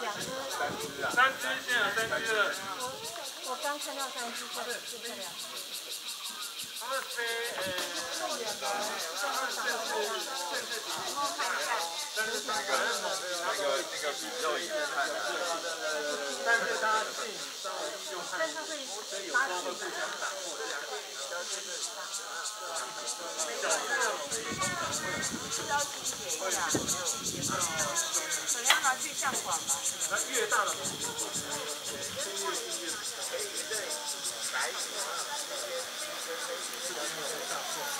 两只，三只现在有三只了。我我刚看到三只，现在现在两只。他们飞，呃，动员的，上面上面这样，然后看一下，但是那个那个那个比肉也看的，但是它性稍微就但它会发气的。需要清洁一下，去相馆吧。那越大的红哦。